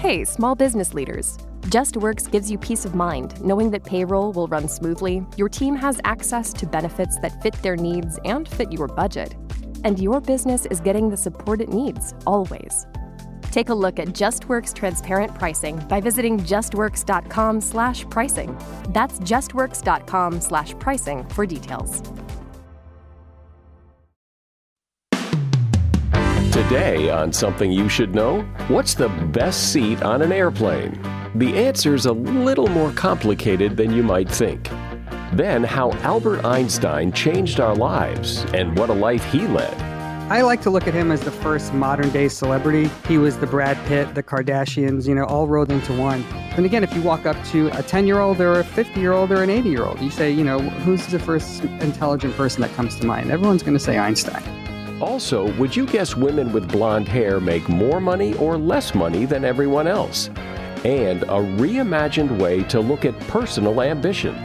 Hey, small business leaders. JustWorks gives you peace of mind knowing that payroll will run smoothly, your team has access to benefits that fit their needs and fit your budget, and your business is getting the support it needs always. Take a look at JustWorks transparent pricing by visiting justworks.com/pricing. That's justworks.com/pricing for details. Today on Something You Should Know, what's the best seat on an airplane? The answer's a little more complicated than you might think. Then, how Albert Einstein changed our lives and what a life he led. I like to look at him as the first modern day celebrity. He was the Brad Pitt, the Kardashians, you know, all rolled into one. And again, if you walk up to a 10 year old or a 50 year old or an 80 year old, you say, you know, who's the first intelligent person that comes to mind? Everyone's going to say Einstein. Also, would you guess women with blonde hair make more money or less money than everyone else? And a reimagined way to look at personal ambition.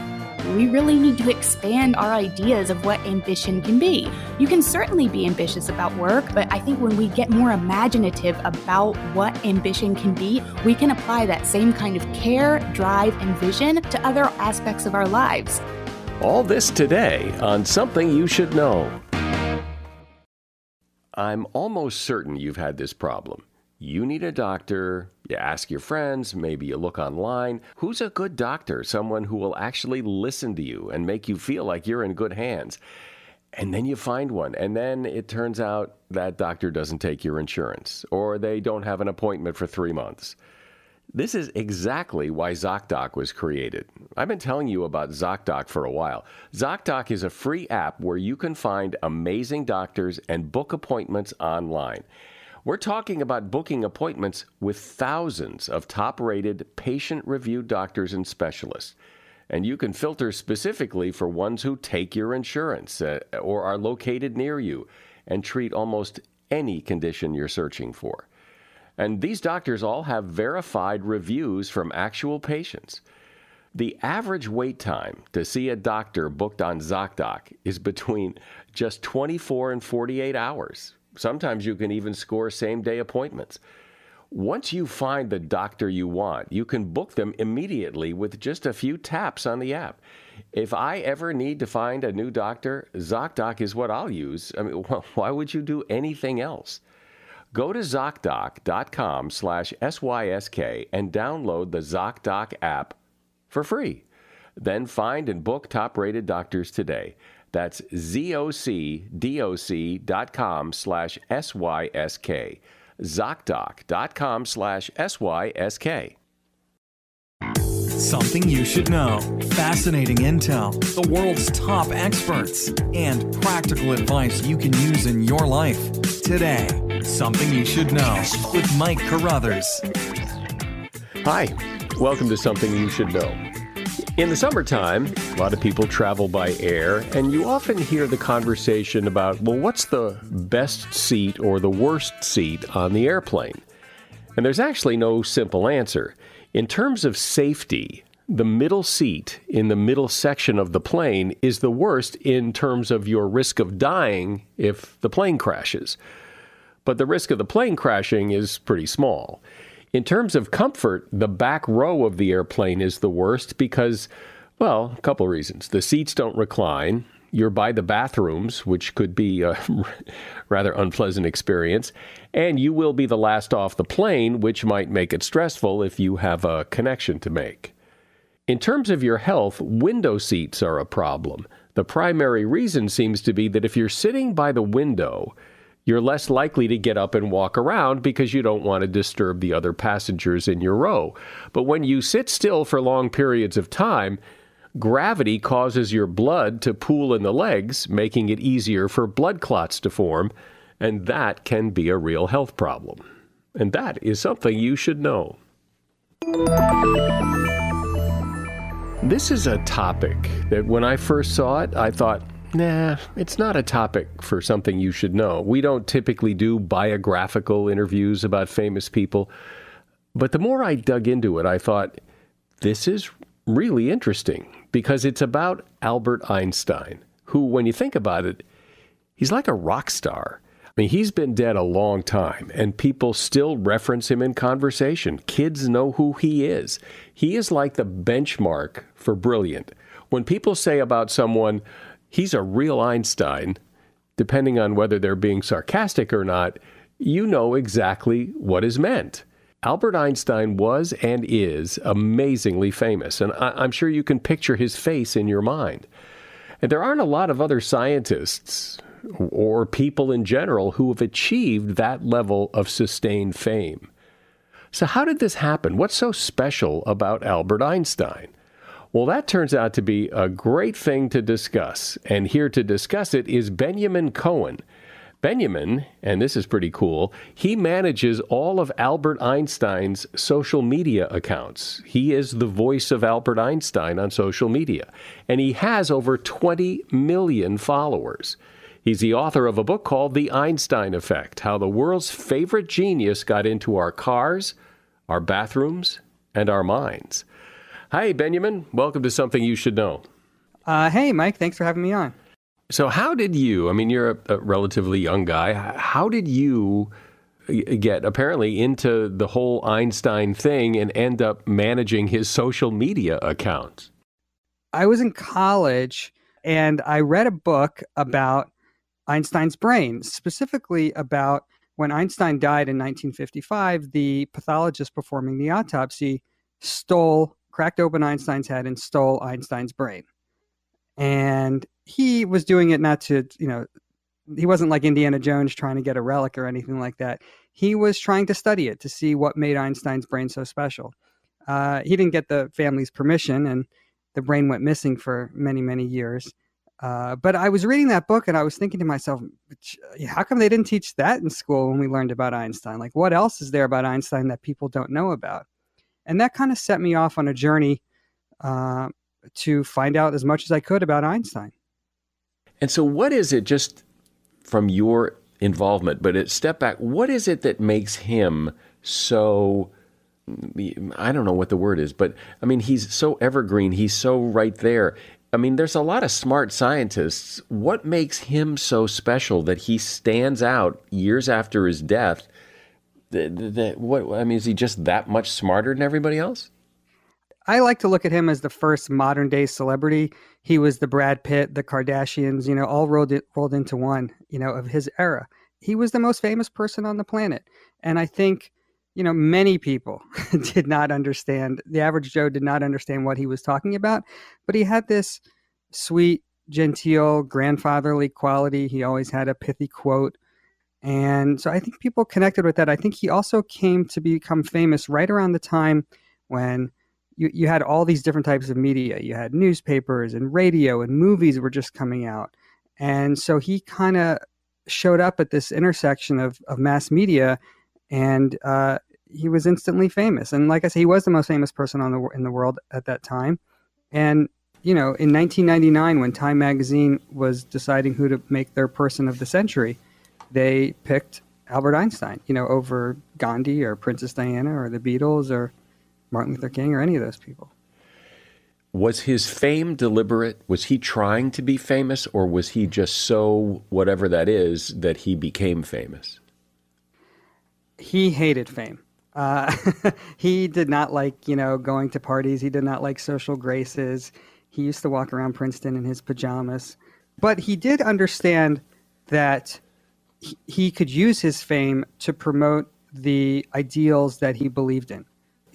We really need to expand our ideas of what ambition can be. You can certainly be ambitious about work, but I think when we get more imaginative about what ambition can be, we can apply that same kind of care, drive, and vision to other aspects of our lives. All this today on Something You Should Know. I'm almost certain you've had this problem. You need a doctor, you ask your friends, maybe you look online. Who's a good doctor? Someone who will actually listen to you and make you feel like you're in good hands. And then you find one, and then it turns out that doctor doesn't take your insurance, or they don't have an appointment for three months. This is exactly why ZocDoc was created. I've been telling you about ZocDoc for a while. ZocDoc is a free app where you can find amazing doctors and book appointments online. We're talking about booking appointments with thousands of top rated, patient reviewed doctors and specialists. And you can filter specifically for ones who take your insurance uh, or are located near you and treat almost any condition you're searching for. And these doctors all have verified reviews from actual patients. The average wait time to see a doctor booked on ZocDoc is between just 24 and 48 hours. Sometimes you can even score same day appointments. Once you find the doctor you want, you can book them immediately with just a few taps on the app. If I ever need to find a new doctor, ZocDoc is what I'll use. I mean, why would you do anything else? Go to ZocDoc.com slash SYSK and download the ZocDoc app for free. Then find and book top rated doctors today. That's ZocDoc.com slash SYSK. ZocDoc.com slash SYSK. Something you should know. Fascinating intel, the world's top experts, and practical advice you can use in your life. Today, Something You Should Know with Mike Carruthers. Hi, welcome to Something You Should Know. In the summertime, a lot of people travel by air, and you often hear the conversation about, well, what's the best seat or the worst seat on the airplane? And there's actually no simple answer. In terms of safety, the middle seat in the middle section of the plane is the worst in terms of your risk of dying if the plane crashes. But the risk of the plane crashing is pretty small. In terms of comfort, the back row of the airplane is the worst because, well, a couple of reasons. The seats don't recline, you're by the bathrooms, which could be a rather unpleasant experience, and you will be the last off the plane, which might make it stressful if you have a connection to make. In terms of your health, window seats are a problem. The primary reason seems to be that if you're sitting by the window, you're less likely to get up and walk around because you don't want to disturb the other passengers in your row. But when you sit still for long periods of time, Gravity causes your blood to pool in the legs, making it easier for blood clots to form, and that can be a real health problem. And that is something you should know. This is a topic that when I first saw it, I thought, nah, it's not a topic for something you should know. We don't typically do biographical interviews about famous people. But the more I dug into it, I thought, this is really interesting because it's about Albert Einstein, who, when you think about it, he's like a rock star. I mean, he's been dead a long time, and people still reference him in conversation. Kids know who he is. He is like the benchmark for brilliant. When people say about someone, he's a real Einstein, depending on whether they're being sarcastic or not, you know exactly what is meant. Albert Einstein was and is amazingly famous, and I- am sure you can picture his face in your mind. And there aren't a lot of other scientists or people in general who have achieved that level of sustained fame. So, how did this happen? What's so special about Albert Einstein? Well, that turns out to be a great thing to discuss. And here to discuss it is Benyamin Cohen. Benyamin, and this is pretty cool, he manages all of Albert Einstein's social media accounts. He is the voice of Albert Einstein on social media, and he has over 20 million followers. He's the author of a book called The Einstein Effect How the World's Favorite Genius Got Into Our Cars, Our Bathrooms, and Our Minds. Hi, Benyamin. Welcome to Something You Should Know. Uh, hey, Mike. Thanks for having me on. So, how did you, I mean, you're a, a relatively young guy, how did you uh, get apparently into the whole Einstein thing and end up managing his social media accounts? I was in college and I read a book about Einstein's brain, specifically about when Einstein died in 1955, the pathologist performing the autopsy stole, cracked open Einstein's head and stole Einstein's brain. And he was doing it not to, you know, he wasn't like Indiana Jones trying to get a relic or anything like that. He was trying to study it to see what made Einstein's brain so special. Uh, he didn't get the family's permission, and the brain went missing for many, many years. Uh, but I was reading that book and I was thinking to myself, how come they didn't teach that in school when we learned about Einstein? Like, what else is there about Einstein that people don't know about? And that kind of set me off on a journey uh, to find out as much as I could about Einstein. And so, what is it, just from your involvement, but it, step back, what is it that makes him so? I don't know what the word is, but I mean, he's so evergreen. He's so right there. I mean, there's a lot of smart scientists. What makes him so special that he stands out years after his death? The, what I mean, is he just that much smarter than everybody else? I like to look at him as the first modern day celebrity. He was the Brad Pitt, the Kardashians, you know, all rolled it, rolled into one, you know, of his era. He was the most famous person on the planet, and I think you know, many people did not understand, the average Joe did not understand what he was talking about, but he had this sweet, genteel, grandfatherly quality. He always had a pithy quote. And so I think people connected with that. I think he also came to become famous right around the time when you, you had all these different types of media. You had newspapers and radio and movies were just coming out. And so he kind of showed up at this intersection of, of mass media and uh, he was instantly famous. And like I said, he was the most famous person on the in the world at that time. And you know, in 1999, when Time Magazine was deciding who to make their person of the century, they picked Albert Einstein. You know, over Gandhi or Princess Diana or the Beatles or Martin Luther King or any of those people. Was his fame deliberate? Was he trying to be famous, or was he just so whatever that is that he became famous? he hated fame. Uh, he did not like, you know, going to parties. He did not like social graces. He used to walk around Princeton in his pajamas. But he did understand that he, he could use his fame to promote the ideals that he believed in.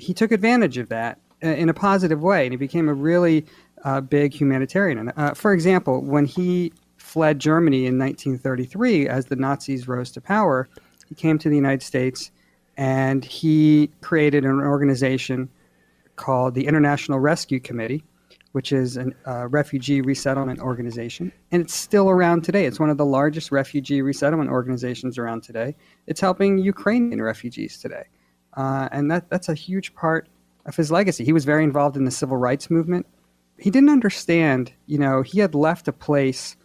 He took advantage of that in a positive way, and he became a really uh, big humanitarian. Uh, for example, when he fled Germany in 1933 as the Nazis rose to power, he came to the United States and he created an organization called the International Rescue Committee, which is a uh, refugee resettlement organization. And it's still around today. It's one of the largest refugee resettlement organizations around today. It's helping Ukrainian refugees today. Uh, and that, that's a huge part of his legacy. He was very involved in the civil rights movement. He didn't understand, you know, he had left a place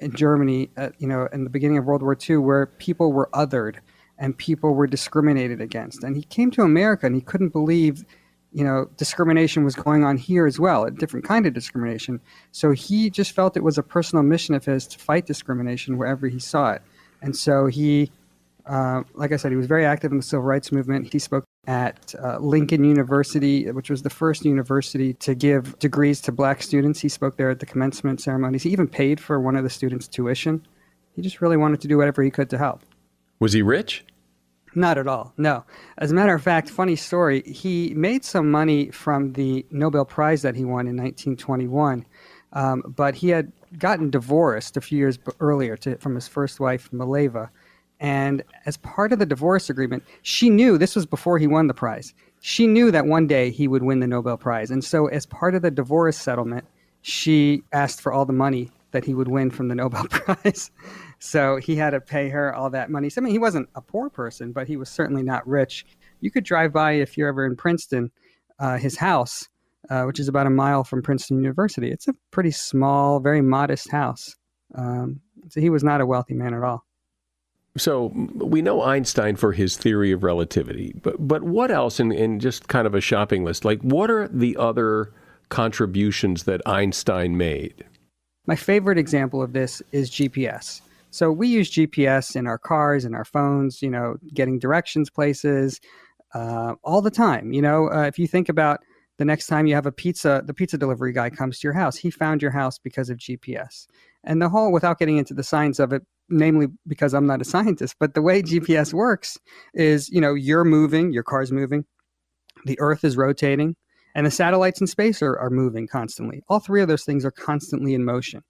in Germany, at, you know, in the beginning of World War II, where people were othered and people were discriminated against. And he came to America and he couldn't believe, you know, discrimination was going on here as well, a different kind of discrimination. So he just felt it was a personal mission of his to fight discrimination wherever he saw it. And so he, uh, like I said, he was very active in the civil rights movement. He spoke at uh, Lincoln University, which was the first university to give degrees to black students. He spoke there at the commencement ceremonies. He even paid for one of the students' tuition. He just really wanted to do whatever he could to help. Was he rich? Not at all. No. As a matter of fact, funny story, he made some money from the Nobel Prize that he won in 1921, um, but he had gotten divorced a few years earlier to, from his first wife, Mileva. And as part of the divorce agreement, she knew this was before he won the prize. She knew that one day he would win the Nobel Prize. And so, as part of the divorce settlement, she asked for all the money that he would win from the Nobel Prize. so, he had to pay her all that money. So, I mean, he wasn't a poor person, but he was certainly not rich. You could drive by, if you're ever in Princeton, uh, his house, uh, which is about a mile from Princeton University. It's a pretty small, very modest house. Um, so, he was not a wealthy man at all. So we know Einstein for his theory of relativity, but but what else in, in just kind of a shopping list? Like what are the other contributions that Einstein made? My favorite example of this is GPS. So we use GPS in our cars in our phones, you know, getting directions places uh, all the time. You know, uh, if you think about the next time you have a pizza, the pizza delivery guy comes to your house. He found your house because of GPS. And the whole, without getting into the science of it, namely because I'm not a scientist, but the way mm-hmm. GPS works is, you know, you're moving, your car's moving, the earth is rotating, and the satellites in space are, are moving constantly. All three of those things are constantly in motion.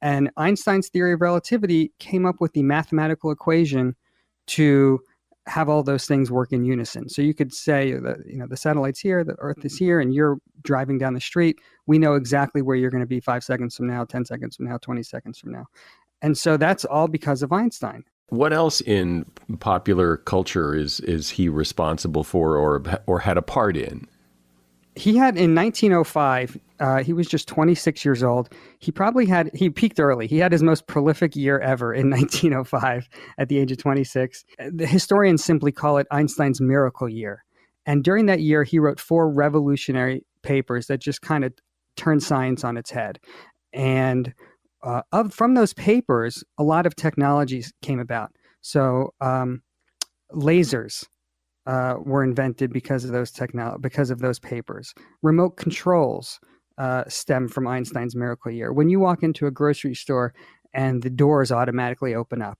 And Einstein's theory of relativity came up with the mathematical equation to have all those things work in unison. So you could say that you know the satellite's here, the Earth is here, and you're driving down the street. We know exactly where you're going to be five seconds from now, ten seconds from now, twenty seconds from now. And so that's all because of Einstein. What else in popular culture is is he responsible for or or had a part in? He had in 1905. Uh, he was just 26 years old. He probably had he peaked early. He had his most prolific year ever in 1905 at the age of 26. The historians simply call it Einstein's miracle year. And during that year, he wrote four revolutionary papers that just kind of turned science on its head. And uh, of from those papers, a lot of technologies came about. So um, lasers uh, were invented because of those technolo- because of those papers. Remote controls uh, stem from Einstein's miracle year. When you walk into a grocery store and the doors automatically open up,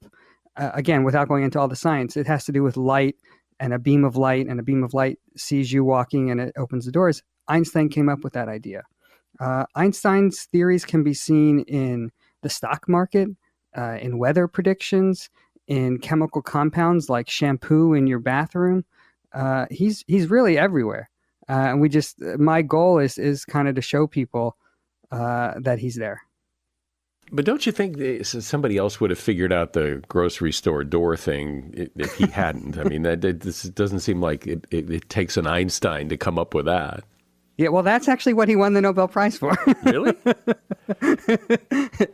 uh, again, without going into all the science, it has to do with light and a beam of light, and a beam of light sees you walking and it opens the doors. Einstein came up with that idea. Uh, Einstein's theories can be seen in the stock market, uh, in weather predictions, in chemical compounds like shampoo in your bathroom. Uh, he's he's really everywhere, uh, and we just my goal is is kind of to show people uh, that he's there. But don't you think somebody else would have figured out the grocery store door thing if he hadn't? I mean, that, that, this doesn't seem like it, it, it takes an Einstein to come up with that. Yeah, well, that's actually what he won the Nobel Prize for. really?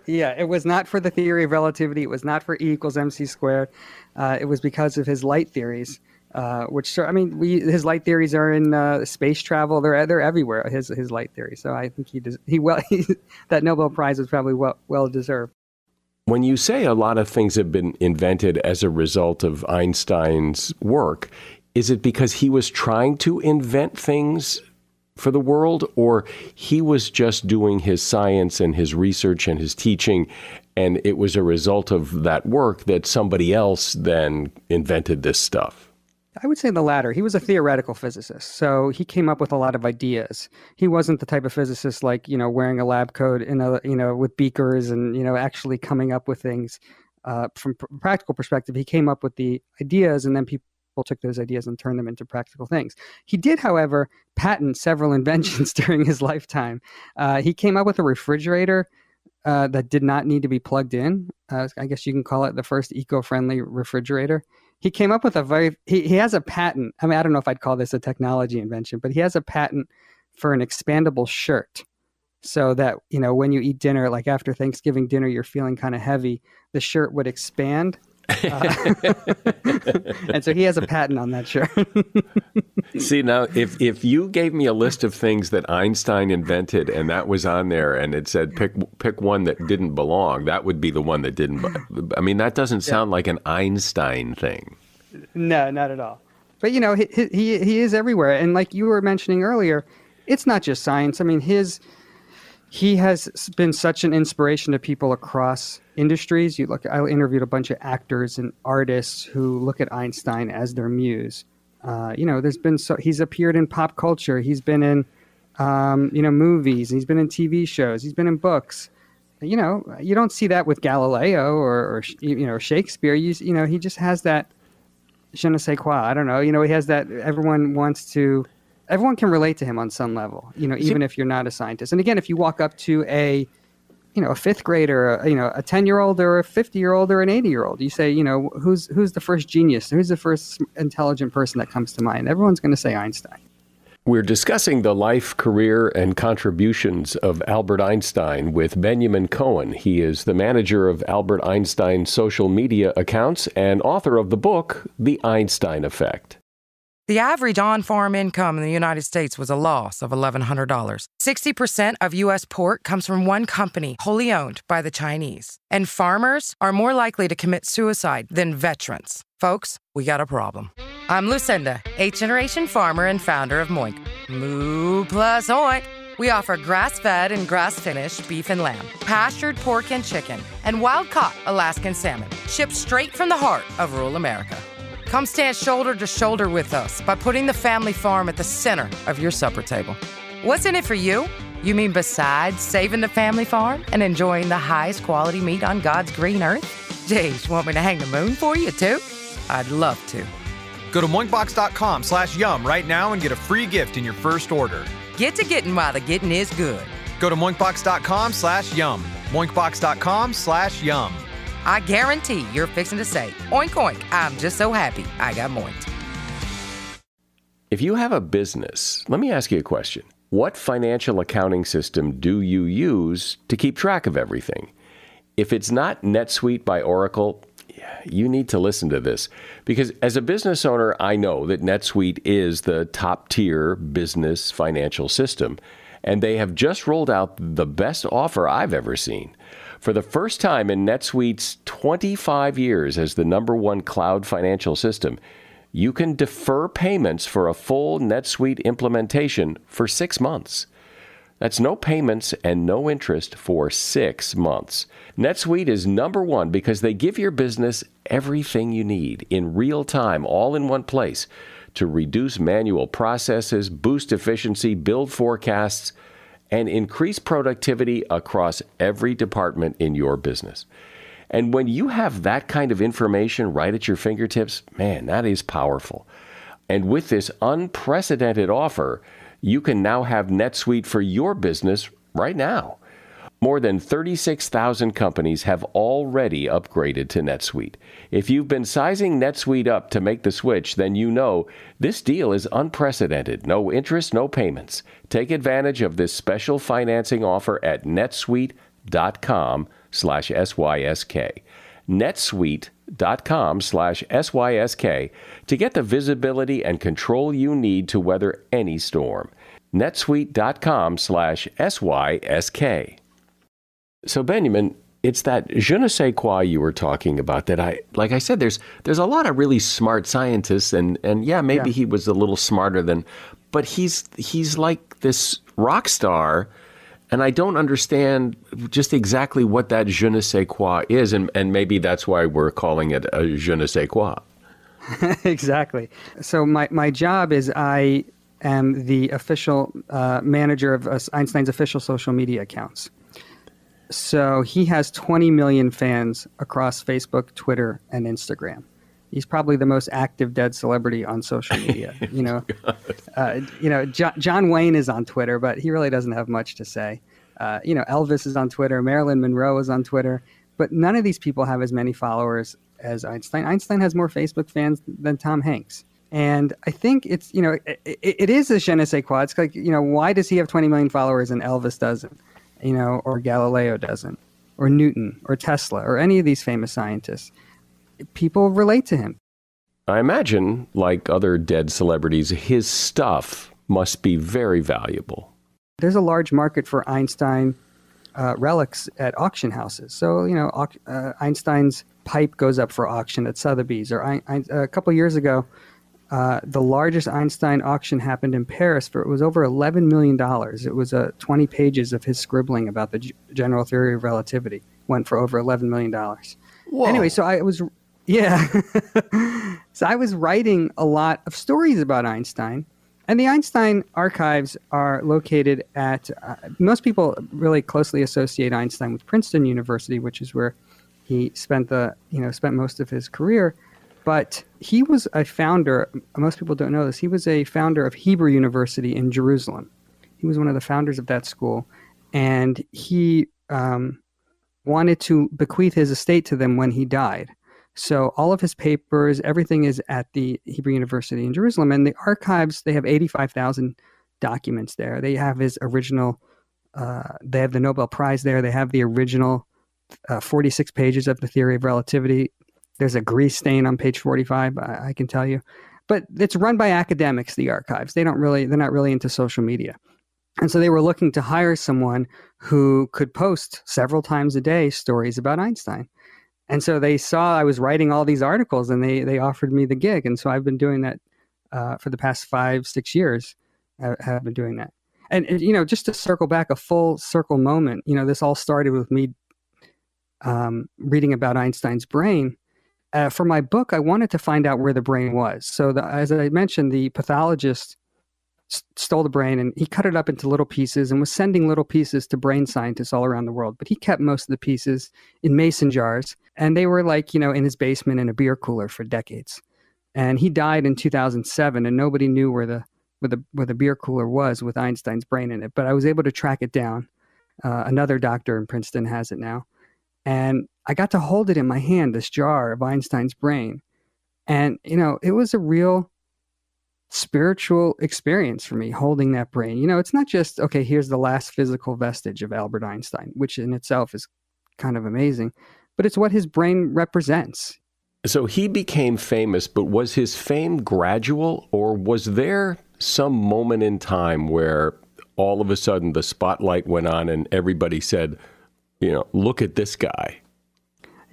yeah, it was not for the theory of relativity. It was not for E equals mc squared. Uh, it was because of his light theories, uh, which I mean, we his light theories are in uh, space travel. They're they're everywhere. His his light theory. So I think he does, he well he, that Nobel Prize was probably well well deserved. When you say a lot of things have been invented as a result of Einstein's work, is it because he was trying to invent things for the world, or he was just doing his science and his research and his teaching, and it was a result of that work that somebody else then invented this stuff? I would say the latter. He was a theoretical physicist, so he came up with a lot of ideas. He wasn't the type of physicist like you know wearing a lab coat in a you know with beakers and you know actually coming up with things. Uh, from a practical perspective, he came up with the ideas, and then people took those ideas and turned them into practical things. He did, however, patent several inventions during his lifetime. Uh, he came up with a refrigerator uh, that did not need to be plugged in. Uh, I guess you can call it the first eco-friendly refrigerator. He came up with a very he, he has a patent. I mean, I don't know if I'd call this a technology invention, but he has a patent for an expandable shirt so that you know when you eat dinner like after thanksgiving dinner you're feeling kind of heavy the shirt would expand Uh, and so he has a patent on that shirt. See now, if if you gave me a list of things that Einstein invented and that was on there, and it said pick pick one that didn't belong, that would be the one that didn't. I mean, that doesn't sound yeah. like an Einstein thing. No, not at all. But you know, he, he he is everywhere, and like you were mentioning earlier, it's not just science. I mean, his he has been such an inspiration to people across industries. You look, I interviewed a bunch of actors and artists who look at Einstein as their muse. Uh, you know, there's been so he's appeared in pop culture. He's been in, um, you know, movies. He's been in TV shows. He's been in books. You know, you don't see that with Galileo or, or you know Shakespeare. You you know, he just has that je ne sais quoi. I don't know. You know, he has that. Everyone wants to everyone can relate to him on some level, you know, even if you're not a scientist. And again, if you walk up to a, you know, a fifth grader, you know, a 10 year old or a 50 year old or an 80 year old, you say, you know, who's, who's the first genius? Who's the first intelligent person that comes to mind? Everyone's going to say Einstein. We're discussing the life, career, and contributions of Albert Einstein with Benyamin Cohen. He is the manager of Albert Einstein's social media accounts and author of the book, The Einstein Effect. The average on farm income in the United States was a loss of $1,100. 60% of U.S. pork comes from one company wholly owned by the Chinese. And farmers are more likely to commit suicide than veterans. Folks, we got a problem. I'm Lucinda, eighth generation farmer and founder of Moink. Moo plus oink. We offer grass fed and grass finished beef and lamb, pastured pork and chicken, and wild caught Alaskan salmon, shipped straight from the heart of rural America. Come stand shoulder to shoulder with us by putting the family farm at the center of your supper table. What's in it for you? You mean besides saving the family farm and enjoying the highest quality meat on God's green earth? Geez, want me to hang the moon for you too? I'd love to. Go to moinkbox.com slash yum right now and get a free gift in your first order. Get to getting while the getting is good. Go to moinkbox.com slash yum. moinkbox.com slash yum. I guarantee you're fixing to say, oink oink, I'm just so happy I got moinked. If you have a business, let me ask you a question. What financial accounting system do you use to keep track of everything? If it's not NetSuite by Oracle, you need to listen to this because as a business owner, I know that NetSuite is the top tier business financial system, and they have just rolled out the best offer I've ever seen. For the first time in NetSuite's 25 years as the number one cloud financial system, you can defer payments for a full NetSuite implementation for six months. That's no payments and no interest for six months. NetSuite is number one because they give your business everything you need in real time, all in one place, to reduce manual processes, boost efficiency, build forecasts, and increase productivity across every department in your business. And when you have that kind of information right at your fingertips, man, that is powerful. And with this unprecedented offer, you can now have NetSuite for your business right now. More than 36,000 companies have already upgraded to NetSuite. If you've been sizing NetSuite up to make the switch, then you know this deal is unprecedented. No interest, no payments. Take advantage of this special financing offer at netsuite.com slash SYSK. netsuite.com slash SYSK to get the visibility and control you need to weather any storm. netsuite.com slash SYSK. So, Benyamin, it's that je ne sais quoi you were talking about that I, like I said, there's there's a lot of really smart scientists, and and yeah, maybe yeah. he was a little smarter than, but he's he's like this rock star, and I don't understand just exactly what that je ne sais quoi is, and and maybe that's why we're calling it a je ne sais quoi. exactly. So my my job is I am the official uh, manager of uh, Einstein's official social media accounts. So he has 20 million fans across Facebook, Twitter, and Instagram. He's probably the most active dead celebrity on social media. You know, uh, you know, John, John, Wayne is on Twitter, but he really doesn't have much to say. Uh, you know, Elvis is on Twitter, Marilyn Monroe is on Twitter, but none of these people have as many followers as Einstein. Einstein has more Facebook fans than Tom Hanks. And I think it's, you know, it, it is a je ne sais quoi. It's like, you know, why does he have 20 million followers and Elvis doesn't? You know, or Galileo doesn't, or Newton, or Tesla, or any of these famous scientists. people relate to him. I imagine, like other dead celebrities, his stuff must be very valuable. There's a large market for Einstein uh, relics at auction houses. So, you know, uh, Einstein's pipe goes up for auction at Sotheby's. Or I, I, a couple years ago, uh, the largest Einstein auction happened in Paris for it was over $11 million. It was uh, 20 pages of his scribbling about the g- general theory of relativity. Went for over $11 million. Whoa. Anyway, so I was, yeah. so I was writing a lot of stories about Einstein and the Einstein archives are located at, uh, most people really closely associate Einstein with Princeton University, which is where he spent the, you know, spent most of his career. But he was a founder, most people don't know this, he was a founder of Hebrew University in Jerusalem. He was one of the founders of that school. And he um, wanted to bequeath his estate to them when he died. So all of his papers, everything is at the Hebrew University in Jerusalem, and the archives they have eighty five thousand documents there. They have his original. Uh, they have the Nobel Prize there. They have the original uh, forty six pages of the theory of relativity. There's a grease stain on page forty five. I, I can tell you, but it's run by academics. The archives. They don't really. They're not really into social media. And so they were looking to hire someone who could post several times a day stories about Einstein. And so they saw I was writing all these articles and they, they offered me the gig. And so I've been doing that uh, for the past five, six years. I have been doing that. And, and, you know, just to circle back a full circle moment, you know, this all started with me um, reading about Einstein's brain. Uh, for my book, I wanted to find out where the brain was. So, the, as I mentioned, the pathologist stole the brain and he cut it up into little pieces and was sending little pieces to brain scientists all around the world. But he kept most of the pieces in mason jars and they were like, you know, in his basement in a beer cooler for decades. And he died in 2007 and nobody knew where the where the where the beer cooler was with Einstein's brain in it. But I was able to track it down. Uh, another doctor in Princeton has it now. And I got to hold it in my hand, this jar of Einstein's brain. And, you know, it was a real spiritual experience for me holding that brain. You know, it's not just, okay, here's the last physical vestige of Albert Einstein, which in itself is kind of amazing, but it's what his brain represents. So he became famous, but was his fame gradual, or was there some moment in time where all of a sudden the spotlight went on and everybody said, you know, look at this guy?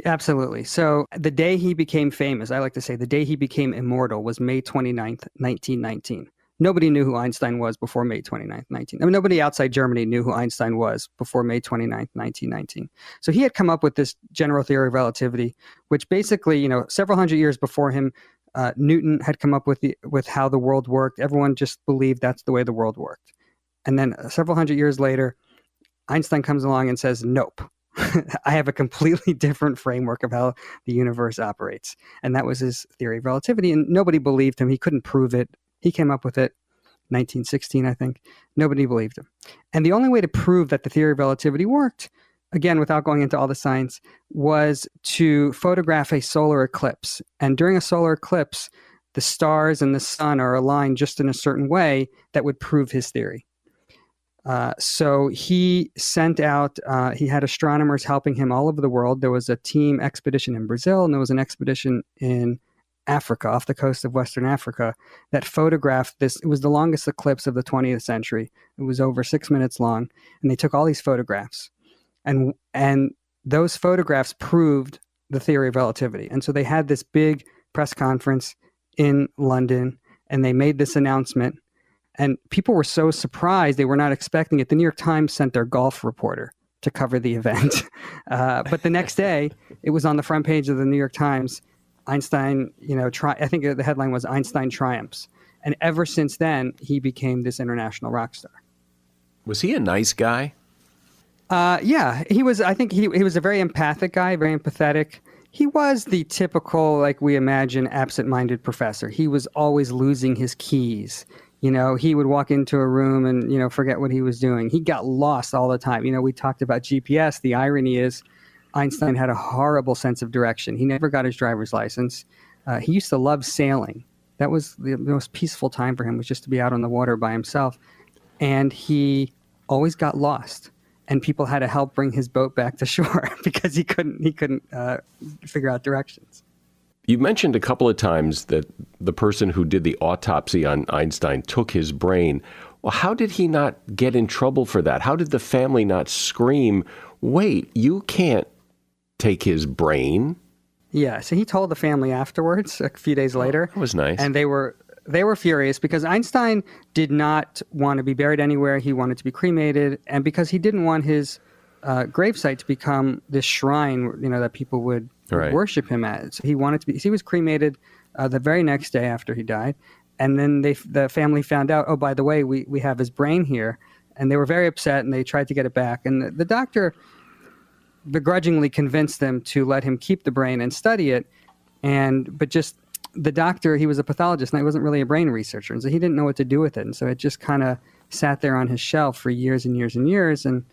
Absolutely. So the day he became famous, I like to say the day he became immortal was May 29th, 1919. Nobody knew who Einstein was before May 29th, 19. I mean, nobody outside Germany knew who Einstein was before May 29th, 1919. So he had come up with this general theory of relativity, which basically, you know, several hundred years before him, uh, Newton had come up with the with how the world worked. Everyone just believed that's the way the world worked. And then uh, several hundred years later, Einstein comes along and says, "Nope, I have a completely different framework of how the universe operates. And that was his theory of relativity. And nobody believed him. He couldn't prove it. He came up with it 1916, I think. Nobody believed him. And the only way to prove that the theory of relativity worked, again, without going into all the science, was to photograph a solar eclipse. And during a solar eclipse, the stars and the sun are aligned just in a certain way that would prove his theory. Uh, so he sent out, uh, he had astronomers helping him all over the world. There was a team expedition in Brazil, and there was an expedition in Africa, off the coast of Western Africa, that photographed this. It was the longest eclipse of the 20th century. It was over six minutes long, and they took all these photographs, and and those photographs proved the theory of relativity. And so they had this big press conference in London, and they made this announcement and people were so surprised they were not expecting it. The New York Times sent their golf reporter to cover the event. Uh, but the next day, it was on the front page of the New York Times. Einstein, you know, tri- I think the headline was Einstein triumphs. And ever since then, he became this international rock star. Was he a nice guy? Uh, yeah, he was. I think he, he was a very empathic guy, very empathetic. He was the typical, like we imagine, absent minded professor. He was always losing his keys you know he would walk into a room and you know forget what he was doing. He got lost all the time. You know we talked about gps the irony is einstein had a horrible sense of direction. He never got his driver's license. Uh, he used to love sailing. That was the most peaceful time for him was just to be out on the water by himself. And he always got lost. And people had to help bring his boat back to shore because he couldn't he couldn't uh, figure out directions You mentioned a couple of times that the person who did the autopsy on Einstein took his brain. Well, how did he not get in trouble for that? How did the family not scream, wait, you can't take his brain? Yeah, so he told the family afterwards, a few days later. That was nice. And they were they were furious because Einstein did not want to be buried anywhere. He wanted to be cremated, and because he didn't want his uh, gravesite to become this shrine, you know, that people would right. worship him at. So he wanted to be. He was cremated uh, the very next day after he died, and then they the family found out. Oh, by the way, we we have his brain here, and they were very upset, and they tried to get it back. And the, the doctor begrudgingly convinced them to let him keep the brain and study it, and but just the doctor, he was a pathologist, and he wasn't really a brain researcher, and so he didn't know what to do with it, and so it just kind of sat there on his shelf for years and years and years, and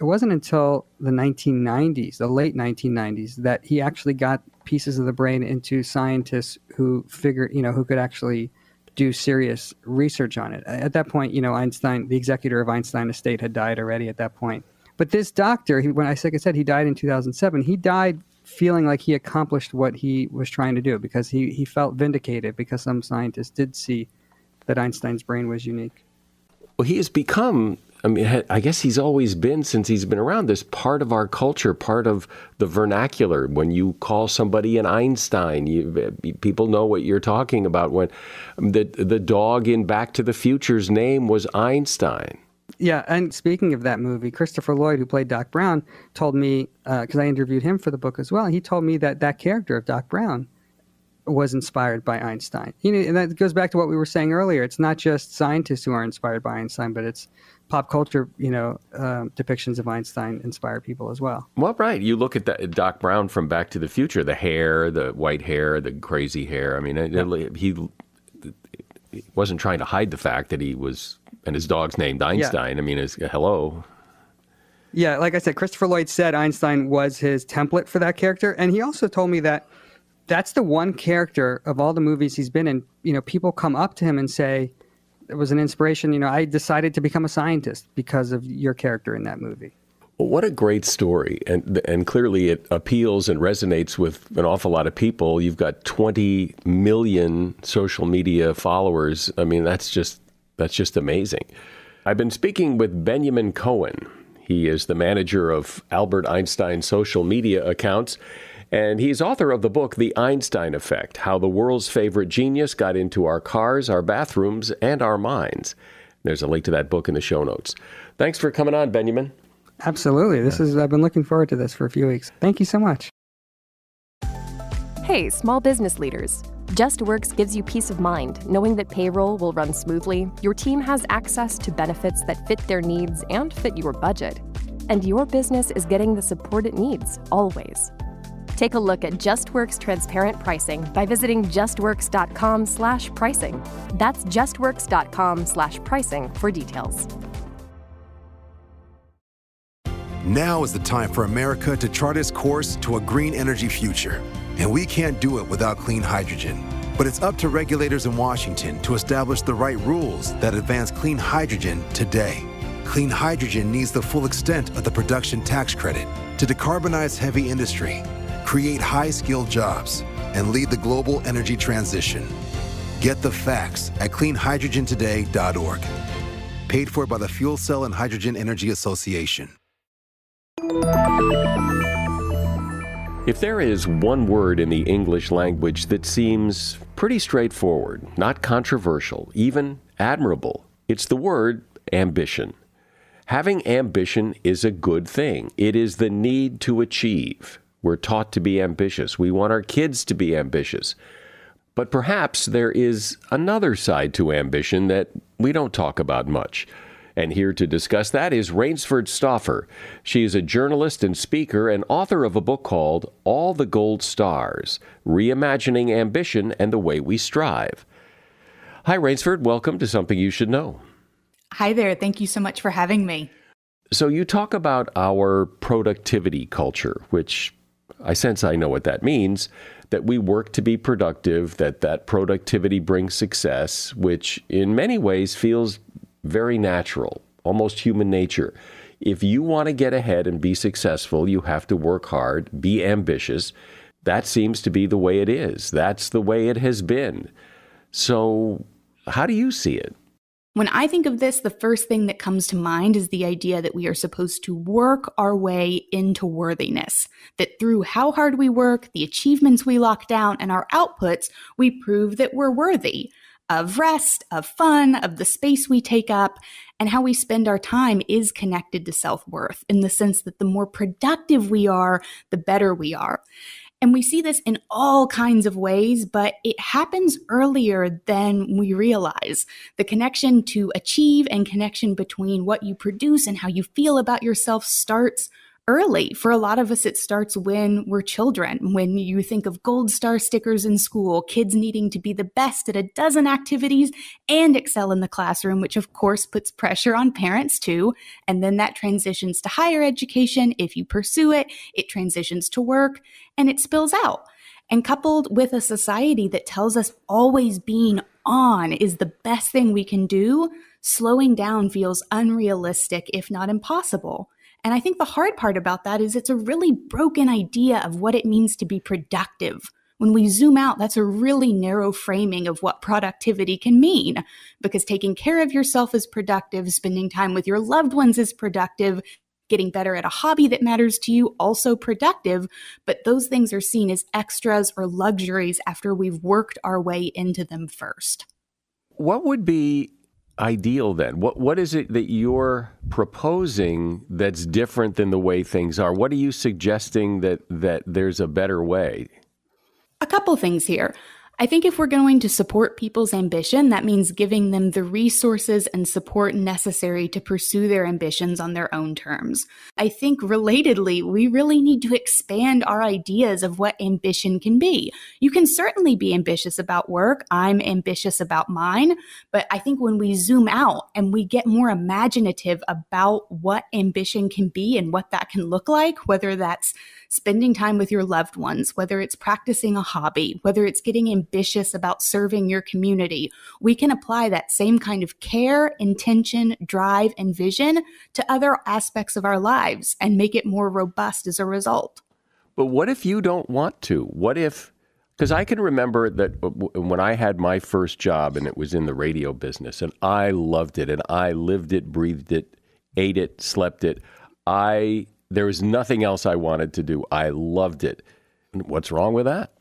it wasn't until the 1990s, the late 1990s, that he actually got pieces of the brain into scientists who figured, you know, who could actually do serious research on it. At that point, you know, Einstein, the executor of Einstein Estate, had died already at that point. But this doctor, he, when I like I said, he died in 2007. He died feeling like he accomplished what he was trying to do because he, he felt vindicated because some scientists did see that Einstein's brain was unique. Well, he has become I mean, I guess he's always been since he's been around. This part of our culture, part of the vernacular. When you call somebody an Einstein, you, people know what you're talking about. When the the dog in Back to the Future's name was Einstein. Yeah, and speaking of that movie, Christopher Lloyd, who played Doc Brown, told me because uh, I interviewed him for the book as well. He told me that that character of Doc Brown was inspired by Einstein. You know, and that goes back to what we were saying earlier. It's not just scientists who are inspired by Einstein, but it's pop culture, you know, um, depictions of Einstein inspire people as well. Well, right. You look at that Doc Brown from Back to the Future, the hair, the white hair, the crazy hair. I mean, yeah. he, he wasn't trying to hide the fact that he was, and his dog's named Einstein. Yeah. I mean, it's, hello. Yeah, like I said, Christopher Lloyd said Einstein was his template for that character, and he also told me that that's the one character of all the movies he's been in. You know, people come up to him and say, it was an inspiration. You know, I decided to become a scientist because of your character in that movie. Well, what a great story, and and clearly it appeals and resonates with an awful lot of people. You've got 20 million social media followers. I mean, that's just that's just amazing. I've been speaking with Benyamin Cohen. He is the manager of Albert Einstein social media accounts. And he's author of the book, The Einstein Effect How the World's Favorite Genius Got Into Our Cars, Our Bathrooms, and Our Minds. There's a link to that book in the show notes. Thanks for coming on, Benyamin. Absolutely. This is I've been looking forward to this for a few weeks. Thank you so much. Hey, small business leaders. JustWorks gives you peace of mind knowing that payroll will run smoothly, your team has access to benefits that fit their needs and fit your budget, and your business is getting the support it needs always. Take a look at JustWorks transparent pricing by visiting justworks.com/pricing. That's justworks.com/pricing for details. Now is the time for America to chart its course to a green energy future. And we can't do it without clean hydrogen. But it's up to regulators in Washington to establish the right rules that advance clean hydrogen today. Clean hydrogen needs the full extent of the production tax credit to decarbonize heavy industry create high skilled jobs, and lead the global energy transition. Get the facts at cleanhydrogentoday.org. Paid for by the Fuel Cell and Hydrogen Energy Association. If there is one word in the English language that seems pretty straightforward, not controversial, even admirable, it's the word ambition. Having ambition is a good thing. It is the need to achieve. We're taught to be ambitious. We want our kids to be ambitious. But perhaps there is another side to ambition that we don't talk about much. And here to discuss that is Rainsford Stauffer. She is a journalist and speaker and author of a book called All the Gold Stars Reimagining Ambition and the Way We Strive. Hi, Rainsford. Welcome to Something You Should Know. Hi there. Thank you so much for having me. So, you talk about our productivity culture, which I sense I know what that means that we work to be productive, that that productivity brings success, which in many ways feels very natural, almost human nature. If you want to get ahead and be successful, you have to work hard, be ambitious. that seems to be the way it is. That's the way it has been. So, how do you see it? When I think of this, the first thing that comes to mind is the idea that we are supposed to work our way into worthiness. That through how hard we work, the achievements we lock down, and our outputs, we prove that we're worthy of rest, of fun, of the space we take up, and how we spend our time is connected to self worth in the sense that the more productive we are, the better we are. And we see this in all kinds of ways, but it happens earlier than we realize. The connection to achieve and connection between what you produce and how you feel about yourself starts early. For a lot of us, it starts when we're children. When you think of gold star stickers in school, kids needing to be the best at a dozen activities and excel in the classroom, which of course puts pressure on parents too. And then that transitions to higher education. If you pursue it, it transitions to work and it spills out. And coupled with a society that tells us always being on is the best thing we can do, slowing down feels unrealistic, if not impossible. And I think the hard part about that is it's a really broken idea of what it means to be productive. When we zoom out, that's a really narrow framing of what productivity can mean because taking care of yourself is productive, spending time with your loved ones is productive, getting better at a hobby that matters to you also productive, but those things are seen as extras or luxuries after we've worked our way into them first. What would be ideal then? What what is it that you're proposing that's different than the way things are? What are you suggesting that that there's a better way? A couple things here. I think if we're going to support people's ambition, that means giving them the resources and support necessary to pursue their ambitions on their own terms. I think relatedly, we really need to expand our ideas of what ambition can be. You can certainly be ambitious about work. I'm ambitious about mine. But I think when we zoom out and we get more imaginative about what ambition can be and what that can look like, whether that's spending time with your loved ones, whether it's practicing a hobby, whether it's getting ambitious about serving your community, we can apply that same kind of care, intention, drive, and vision to other aspects of our lives and make it more robust as a result. But what if you don't want to? What if because I can remember that uh, when I had my first job and it was in the radio business and I loved it and I lived it, breathed it, ate it, slept it. I there was nothing else I wanted to do. I loved it. What's wrong with that?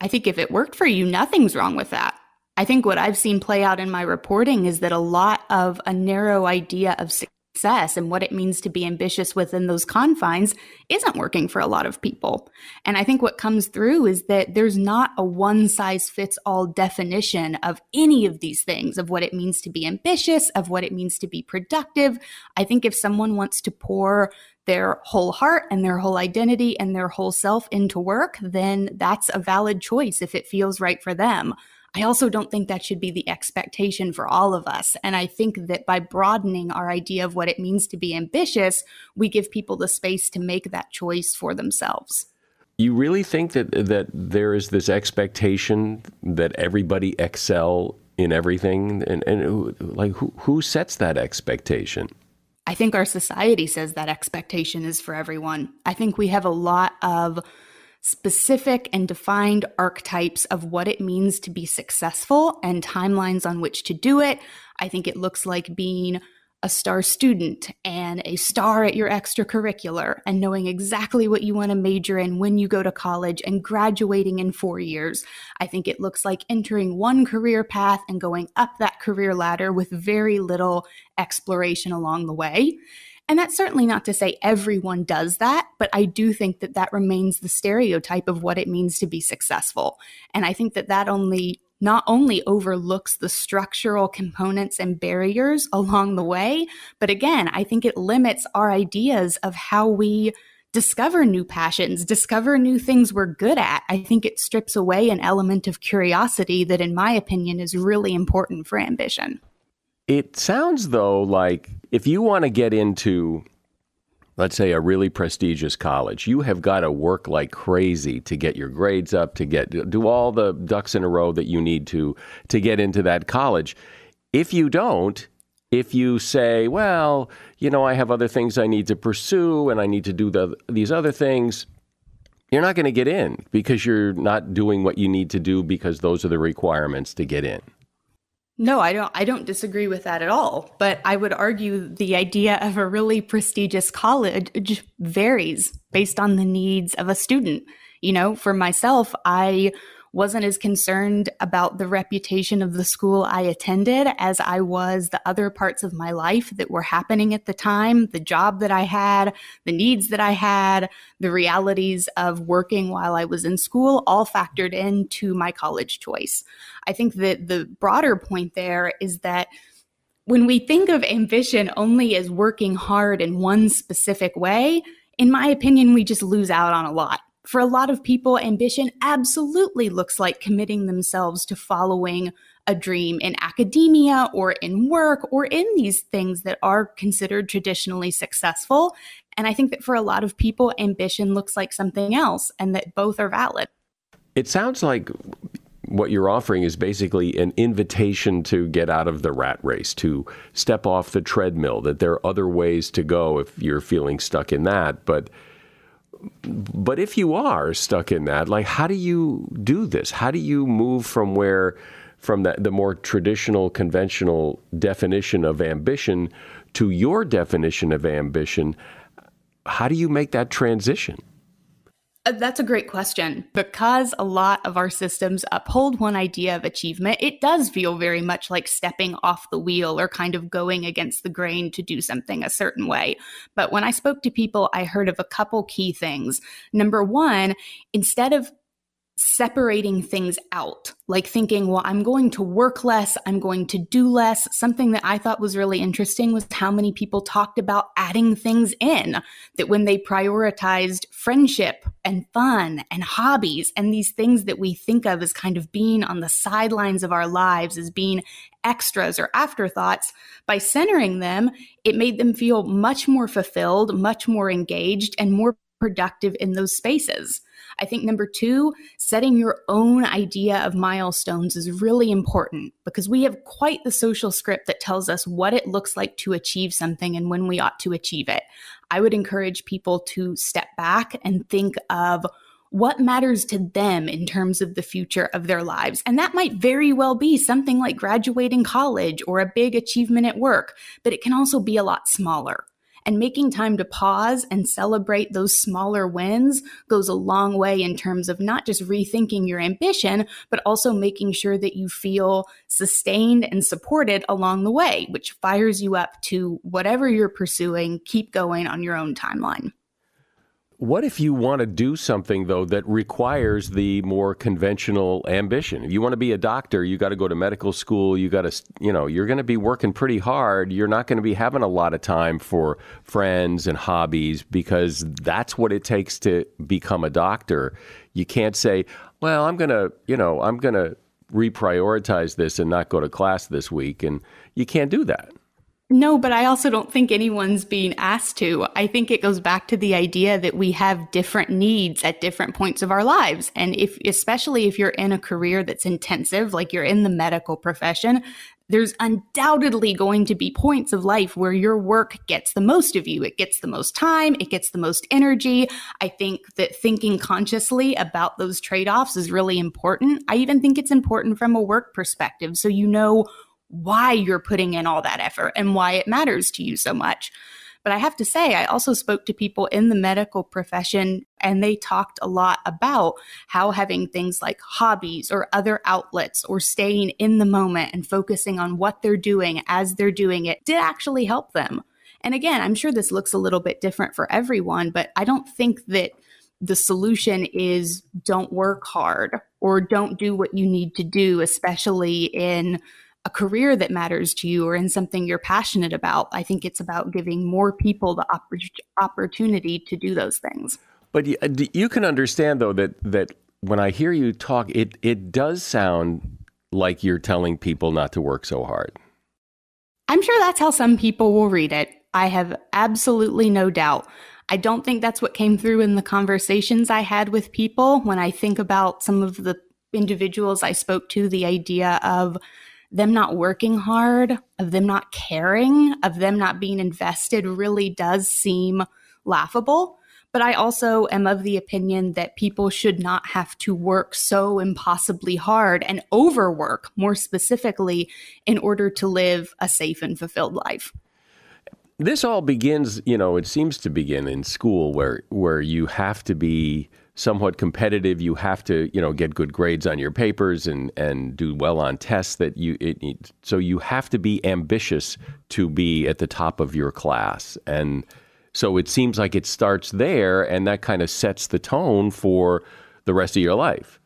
I think if it worked for you, nothing's wrong with that. I think what I've seen play out in my reporting is that a lot of a narrow idea of success and what it means to be ambitious within those confines isn't working for a lot of people. And I think what comes through is that there's not a one size fits all definition of any of these things, of what it means to be ambitious, of what it means to be productive. I think if someone wants to pour their whole heart and their whole identity and their whole self into work, then that's a valid choice if it feels right for them. I also don't think that should be the expectation for all of us. And I think that by broadening our idea of what it means to be ambitious, we give people the space to make that choice for themselves. You really think that that there is this expectation that everybody excel in everything, and, and like who, who sets that expectation? I think our society says that expectation is for everyone. I think we have a lot of specific and defined archetypes of what it means to be successful and timelines on which to do it. I think it looks like being a star student and a star at your extracurricular and knowing exactly what you want to major in when you go to college and graduating in four years. I think it looks like entering one career path and going up that career ladder with very little exploration along the way. And that's certainly not to say everyone does that, but I do think that that remains the stereotype of what it means to be successful. And I think that that only not only overlooks the structural components and barriers along the way, but again, I think it limits our ideas of how we discover new passions, discover new things we're good at. I think it strips away an element of curiosity that, in my opinion, is really important for ambition. It sounds, though, like if you want to get into let's say a really prestigious college, you have got to work like crazy to get your grades up, to get do all the ducks in a row that you need to to get into that college. If you don't, if you say, well, you know, I have other things I need to pursue and I need to do the, these other things, you're not going to get in because you're not doing what you need to do because those are the requirements to get in. No, I don't I don't disagree with that at all, but I would argue the idea of a really prestigious college varies based on the needs of a student. You know, for myself, I wasn't as concerned about the reputation of the school I attended as I was the other parts of my life that were happening at the time, the job that I had, the needs that I had, the realities of working while I was in school, all factored into my college choice. I think that the broader point there is that when we think of ambition only as working hard in one specific way, in my opinion, we just lose out on a lot. For a lot of people, ambition absolutely looks like committing themselves to following a dream in academia or in work or in these things that are considered traditionally successful. And I think that for a lot of people, ambition looks like something else and that both are valid. It sounds like what you're offering is basically an invitation to get out of the rat race, to step off the treadmill, that there are other ways to go if you're feeling stuck in that. But but if you are stuck in that, like how do you do this? How do you move from where from the, the more traditional, conventional definition of ambition to your definition of ambition? How do you make that transition? Uh, that's a great question. Because a lot of our systems uphold one idea of achievement, it does feel very much like stepping off the wheel or kind of going against the grain to do something a certain way. But when I spoke to people, I heard of a couple key things. Number one, instead of separating things out, like thinking, well, I'm going to work less, I'm going to do less. Something that I thought was really interesting was how many people talked about adding things in, that when they prioritized friendship and fun and hobbies and these things that we think of as kind of being on the sidelines of our lives, as being extras or afterthoughts, by centering them, it made them feel much more fulfilled, much more engaged, and more productive in those spaces. I think number two, setting your own idea of milestones is really important because we have quite the social script that tells us what it looks like to achieve something and when we ought to achieve it. I would encourage people to step back and think of what matters to them in terms of the future of their lives. And that might very well be something like graduating college or a big achievement at work, but it can also be a lot smaller. And making time to pause and celebrate those smaller wins goes a long way in terms of not just rethinking your ambition, but also making sure that you feel sustained and supported along the way, which fires you up to whatever you're pursuing, keep going on your own timeline. What if you want to do something though that requires the more conventional ambition? If you want to be a doctor, you got to go to medical school, you got to, you know, you're going to be working pretty hard. You're not going to be having a lot of time for friends and hobbies because that's what it takes to become a doctor. You can't say, "Well, I'm going to, you know, I'm going to reprioritize this and not go to class this week." And you can't do that. No, but I also don't think anyone's being asked to. I think it goes back to the idea that we have different needs at different points of our lives. And if, especially if you're in a career that's intensive, like you're in the medical profession, there's undoubtedly going to be points of life where your work gets the most of you. It gets the most time, it gets the most energy. I think that thinking consciously about those trade offs is really important. I even think it's important from a work perspective. So you know why you're putting in all that effort and why it matters to you so much. But I have to say, I also spoke to people in the medical profession, and they talked a lot about how having things like hobbies or other outlets or staying in the moment and focusing on what they're doing as they're doing it did actually help them. And again, I'm sure this looks a little bit different for everyone, but I don't think that the solution is don't work hard or don't do what you need to do, especially in a career that matters to you or in something you're passionate about. I think it's about giving more people the opportunity to do those things. But you, uh, you can understand though that that when I hear you talk, it it does sound like you're telling people not to work so hard. I'm sure that's how some people will read it. I have absolutely no doubt. I don't think that's what came through in the conversations I had with people. When I think about some of the individuals I spoke to, the idea of them not working hard, of them not caring, of them not being invested really does seem laughable. But I also am of the opinion that people should not have to work so impossibly hard and overwork more specifically in order to live a safe and fulfilled life. This all begins, you know, it seems to begin in school where where you have to be somewhat competitive. You have to, you know, get good grades on your papers and and do well on tests. That you it, so you have to be ambitious to be at the top of your class, and so it seems like it starts there, and that kind of sets the tone for the rest of your life.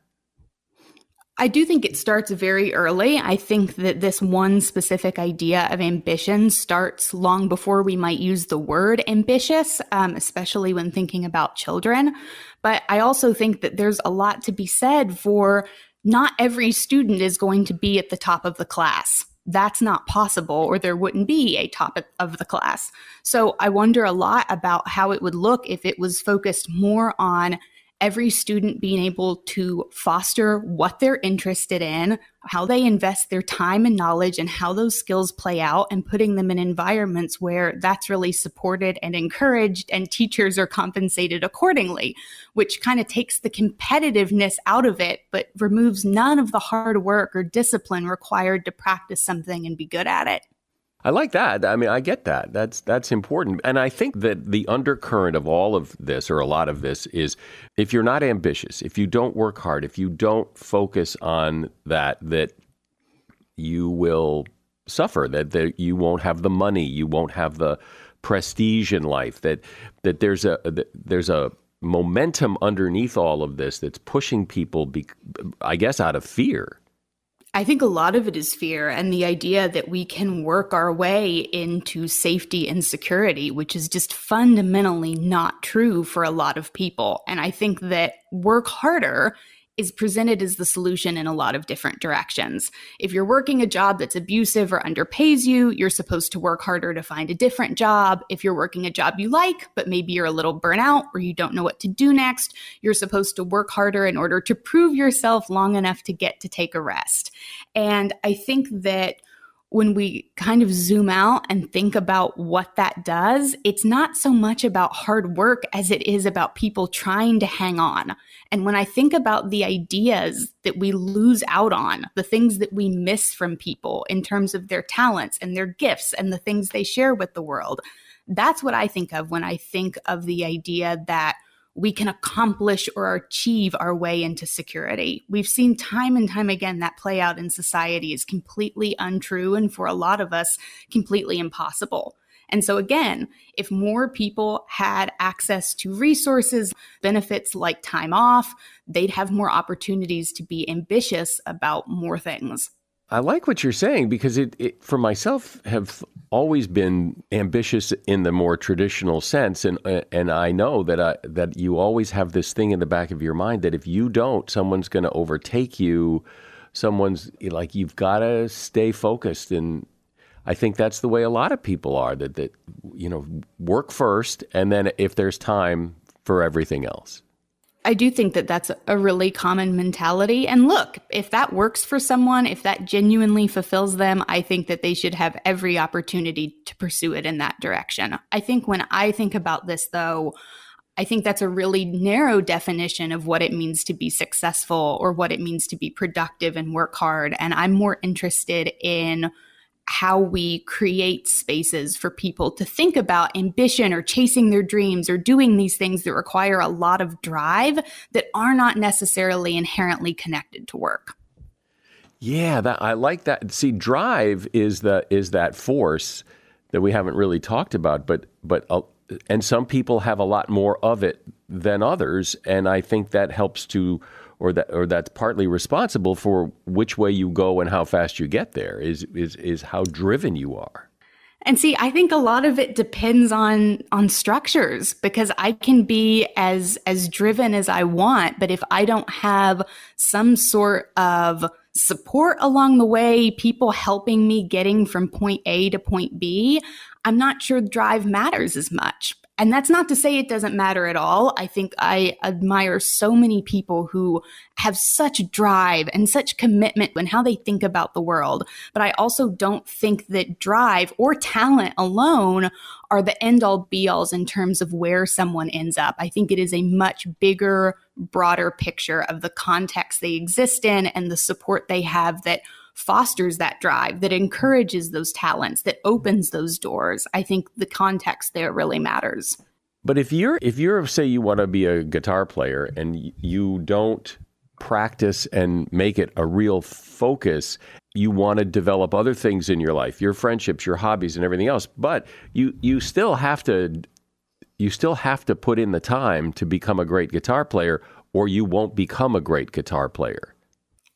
I do think it starts very early. I think that this one specific idea of ambition starts long before we might use the word ambitious, um, especially when thinking about children. But I also think that there's a lot to be said for not every student is going to be at the top of the class. That's not possible, or there wouldn't be a top of the class. So I wonder a lot about how it would look if it was focused more on every student being able to foster what they're interested in, how they invest their time and knowledge, and how those skills play out, and putting them in environments where that's really supported and encouraged, and teachers are compensated accordingly, which kind of takes the competitiveness out of it, but removes none of the hard work or discipline required to practice something and be good at it. I like that. I mean, I get that. That's that's important. And I think that the undercurrent of all of this or a lot of this is if you're not ambitious, if you don't work hard, if you don't focus on that that you will suffer, that, that you won't have the money, you won't have the prestige in life, that that there's a that there's a momentum underneath all of this that's pushing people be, I guess out of fear I think a lot of it is fear and the idea that we can work our way into safety and security, which is just fundamentally not true for a lot of people. And I think that work harder is presented as the solution in a lot of different directions. If you're working a job that's abusive or underpays you, you're supposed to work harder to find a different job. If you're working a job you like, but maybe you're a little burnout or you don't know what to do next, you're supposed to work harder in order to prove yourself long enough to get to take a rest. And I think that when we kind of zoom out and think about what that does, it's not so much about hard work as it is about people trying to hang on. And when I think about the ideas that we lose out on, the things that we miss from people in terms of their talents and their gifts and the things they share with the world, that's what I think of when I think of the idea that we can accomplish or achieve our way into security. We've seen time and time again that play out in society is completely untrue and for a lot of us, completely impossible. And so, again, if more people had access to resources, benefits like time off, they'd have more opportunities to be ambitious about more things. I like what you're saying because it, it, for myself have always been ambitious in the more traditional sense and uh, and I know that I, that you always have this thing in the back of your mind that if you don't someone's going to overtake you someone's like you've got to stay focused and I think that's the way a lot of people are that that you know work first and then if there's time for everything else. I do think that that's a really common mentality. And look, if that works for someone, if that genuinely fulfills them, I think that they should have every opportunity to pursue it in that direction. I think when I think about this, though, I think that's a really narrow definition of what it means to be successful or what it means to be productive and work hard. And I'm more interested in how we create spaces for people to think about ambition or chasing their dreams or doing these things that require a lot of drive that are not necessarily inherently connected to work. Yeah, that I like that. See, drive is the is that force that we haven't really talked about, but but uh, and some people have a lot more of it than others, and I think that helps to or that or that's partly responsible for which way you go and how fast you get there is is is how driven you are. And see, I think a lot of it depends on on structures because I can be as as driven as I want, but if I don't have some sort of support along the way, people helping me getting from point A to point B, I'm not sure drive matters as much. And that's not to say it doesn't matter at all. I think I admire so many people who have such drive and such commitment in how they think about the world. But I also don't think that drive or talent alone are the end all be alls in terms of where someone ends up. I think it is a much bigger, broader picture of the context they exist in and the support they have that fosters that drive, that encourages those talents, that opens those doors. I think the context there really matters. But if you're if you're say you want to be a guitar player and you don't practice and make it a real focus, you want to develop other things in your life, your friendships, your hobbies and everything else, but you you still have to you still have to put in the time to become a great guitar player or you won't become a great guitar player.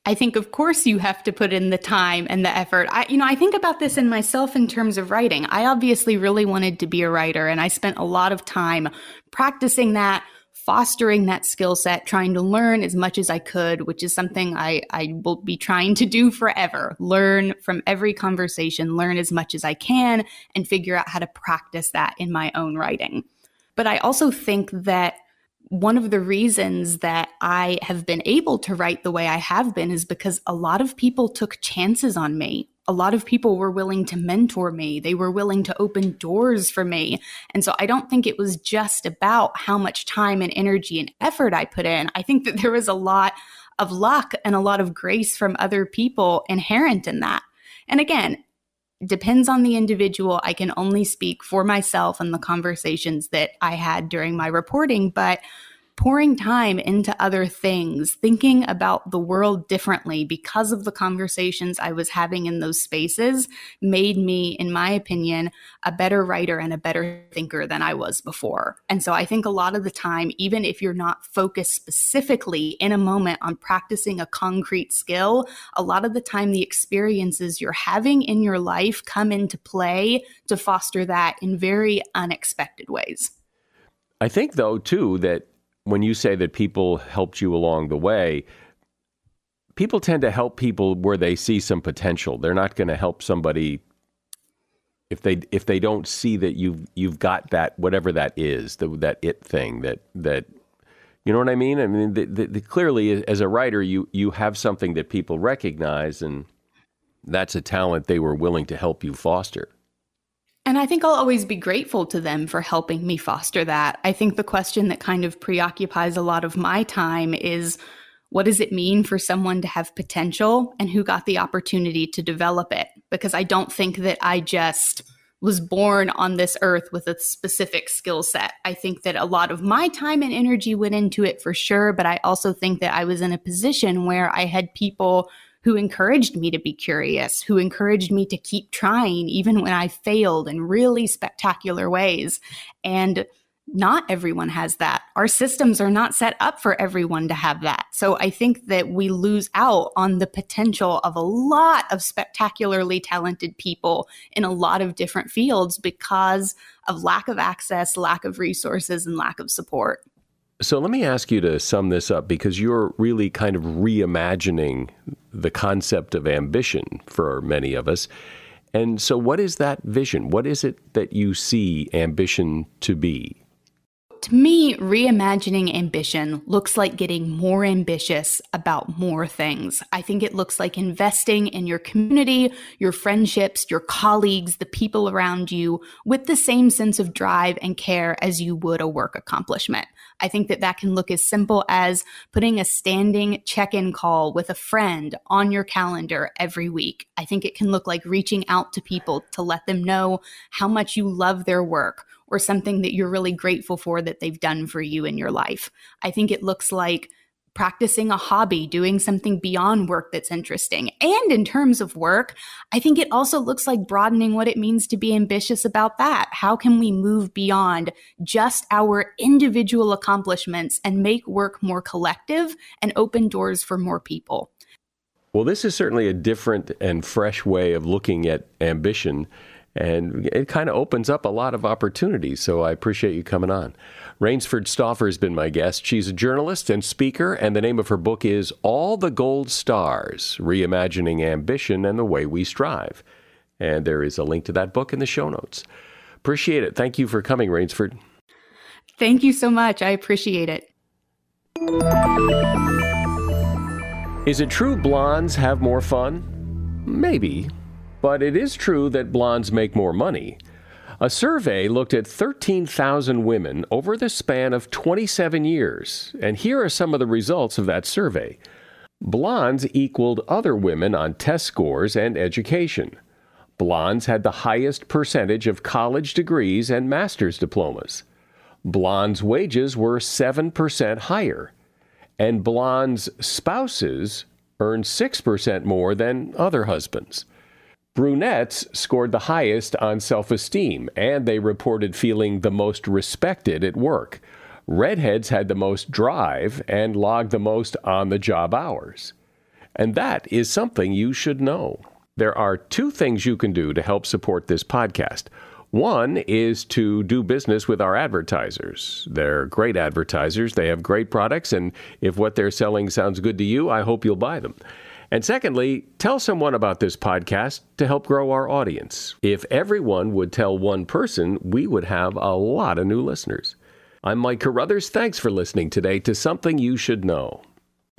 I think, of course, you have to put in the time and the effort. I, you know, I think about this in myself in terms of writing. I obviously really wanted to be a writer, and I spent a lot of time practicing that, fostering that skill set, trying to learn as much as I could, which is something I, I will be trying to do forever. Learn from every conversation, learn as much as I can, and figure out how to practice that in my own writing. But I also think that one of the reasons that I have been able to write the way I have been is because a lot of people took chances on me. A lot of people were willing to mentor me. They were willing to open doors for me. And so I don't think it was just about how much time and energy and effort I put in. I think that there was a lot of luck and a lot of grace from other people inherent in that. And again, depends on the individual. I can only speak for myself and the conversations that I had during my reporting, but pouring time into other things, thinking about the world differently because of the conversations I was having in those spaces made me, in my opinion, a better writer and a better thinker than I was before. And so I think a lot of the time, even if you're not focused specifically in a moment on practicing a concrete skill, a lot of the time the experiences you're having in your life come into play to foster that in very unexpected ways. I think, though, too, that when you say that people helped you along the way, people tend to help people where they see some potential. They're not going to help somebody if they if they don't see that you've you've got that whatever that is, the, that it thing that that you know what I mean? I mean, the, the, clearly as a writer, you you have something that people recognize, and that's a talent they were willing to help you foster. And I think I'll always be grateful to them for helping me foster that. I think the question that kind of preoccupies a lot of my time is what does it mean for someone to have potential and who got the opportunity to develop it? Because I don't think that I just was born on this earth with a specific skill set. I think that a lot of my time and energy went into it for sure, but I also think that I was in a position where I had people who encouraged me to be curious, who encouraged me to keep trying, even when I failed in really spectacular ways. And not everyone has that. Our systems are not set up for everyone to have that. So I think that we lose out on the potential of a lot of spectacularly talented people in a lot of different fields because of lack of access, lack of resources, and lack of support. So let me ask you to sum this up because you're really kind of reimagining the concept of ambition for many of us. And so, what is that vision? What is it that you see ambition to be? To me, reimagining ambition looks like getting more ambitious about more things. I think it looks like investing in your community, your friendships, your colleagues, the people around you with the same sense of drive and care as you would a work accomplishment. I think that that can look as simple as putting a standing check in call with a friend on your calendar every week. I think it can look like reaching out to people to let them know how much you love their work or something that you're really grateful for that they've done for you in your life. I think it looks like practicing a hobby, doing something beyond work that's interesting. And in terms of work, I think it also looks like broadening what it means to be ambitious about that. How can we move beyond just our individual accomplishments and make work more collective and open doors for more people? Well, this is certainly a different and fresh way of looking at ambition and it kind of opens up a lot of opportunities. So I appreciate you coming on. Rainsford Stauffer has been my guest. She's a journalist and speaker, and the name of her book is All the Gold Stars Reimagining Ambition and the Way We Strive. And there is a link to that book in the show notes. Appreciate it. Thank you for coming, Rainsford. Thank you so much. I appreciate it. Is it true blondes have more fun? Maybe, but it is true that blondes make more money. A survey looked at 13,000 women over the span of 27 years, and here are some of the results of that survey. Blondes equaled other women on test scores and education. Blondes had the highest percentage of college degrees and master's diplomas. Blondes' wages were 7% higher and blondes' spouses earned 6% more than other husbands. Brunettes scored the highest on self esteem, and they reported feeling the most respected at work. Redheads had the most drive and logged the most on the job hours. And that is something you should know. There are two things you can do to help support this podcast. One is to do business with our advertisers. They're great advertisers, they have great products, and if what they're selling sounds good to you, I hope you'll buy them. And secondly, tell someone about this podcast to help grow our audience. If everyone would tell one person, we would have a lot of new listeners. I'm Mike Carruthers. Thanks for listening today to Something You Should Know.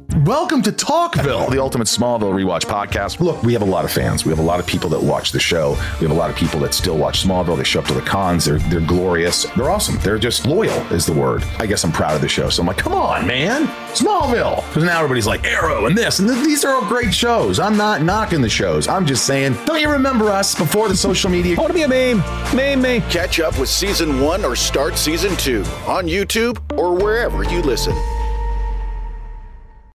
Welcome to Talkville, the ultimate Smallville rewatch podcast. Look, we have a lot of fans. We have a lot of people that watch the show. We have a lot of people that still watch Smallville. They show up to the cons. They're they're glorious. They're awesome. They're just loyal is the word. I guess I'm proud of the show. So I'm like, come on, man, Smallville. Because now everybody's like Arrow and this and th- these are all great shows. I'm not knocking the shows. I'm just saying, don't you remember us before the social media? I want to be a meme. Meme me. Catch up with season one or start season two on YouTube or wherever you listen.